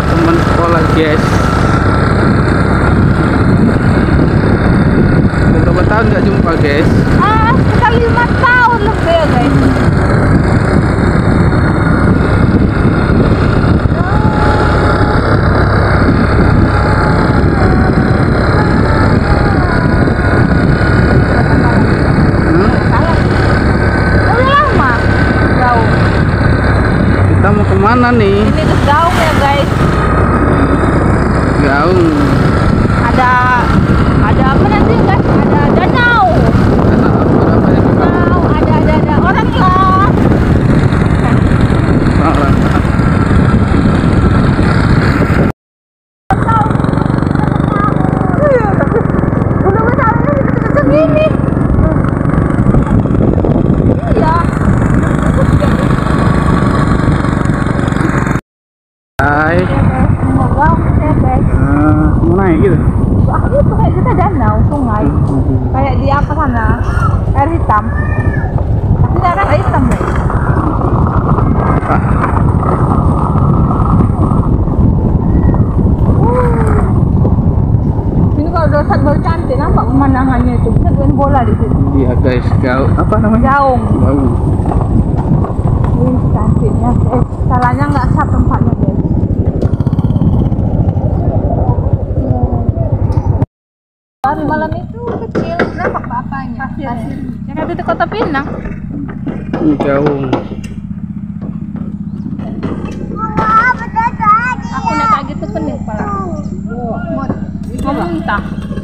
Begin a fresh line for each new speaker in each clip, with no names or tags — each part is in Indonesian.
Tempat teman sekolah guys. Udah berapa tahun nggak jumpa guys?
Ah, sekitar lima tahun lebih ya, guys.
Hmm?
Salah. Udah lama. Jauh.
Kita mau ke mana nih?
Ini tuh gaung ya, guys.
Gaung.
Ada ada apa nanti, guys? Ada danau.
Anak berapa ya?
Danau, ada ada ada orang lah.
Orang.
Udah besarnya segini. Iya.
Hai.
Mau gaung ya, guys.
Ah, mau naik gitu?
Ah, itu kayak kita danau, sungai. Kayak di apa sana? Air hitam. Tapi nggak ada air hitam, guys.
Ah,
Ini kalau udah saat baru cantik, nampak pemandangannya itu. Bisa main bola di situ.
Iya guys, gaung. Apa namanya?
Gaung.
Gaung.
Ini cantiknya, guys. Salahnya nggak sat tempatnya, guys. Baru malam itu kecil, nampak bapaknya. Pasir. Yang ada di kota Pinang.
Ini gaung.
Aku naik kayak gitu pening kepala. Mau muntah.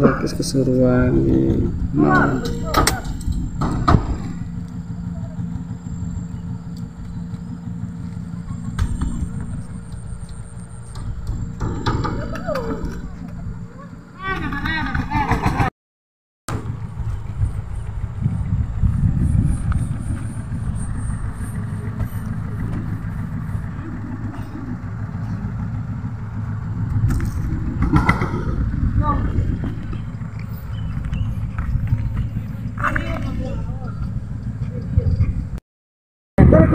Bagus keseruan di nah.